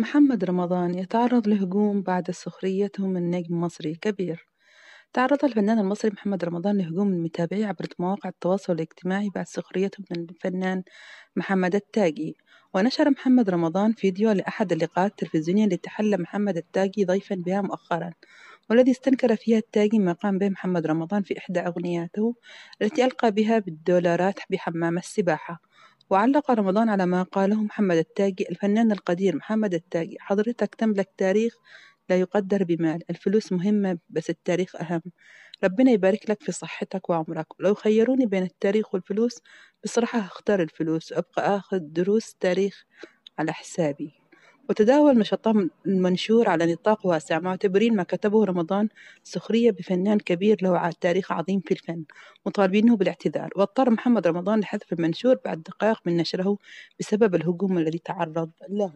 محمد رمضان يتعرض لهجوم بعد سخريته من نجم مصري كبير. تعرض الفنان المصري محمد رمضان لهجوم من متابعيه عبر مواقع التواصل الاجتماعي بعد سخريته من الفنان محمد التاجي. ونشر محمد رمضان فيديو لأحد اللقاءات التلفزيونية التي تحلى محمد التاجي ضيفا بها مؤخرا والذي استنكر فيها التاجي ما قام به محمد رمضان في إحدى أغنياته التي ألقى بها بالدولارات بحمام السباحة. وعلق رمضان على ما قاله محمد التاجي الفنان القدير محمد التاجي. حضرتك تملك تاريخ لا يقدر بمال. الفلوس مهمة بس التاريخ أهم. ربنا يبارك لك في صحتك وعمرك. لو خيروني بين التاريخ والفلوس بصراحة هختار الفلوس. وأبقى أخذ دروس تاريخ على حسابي. وتداول نشاطهم المنشور على نطاق واسع معتبرين ما كتبه رمضان سخرية بفنان كبير له تاريخ عظيم في الفن مطالبينه بالاعتذار. واضطر محمد رمضان لحذف المنشور بعد دقائق من نشره بسبب الهجوم الذي تعرض له.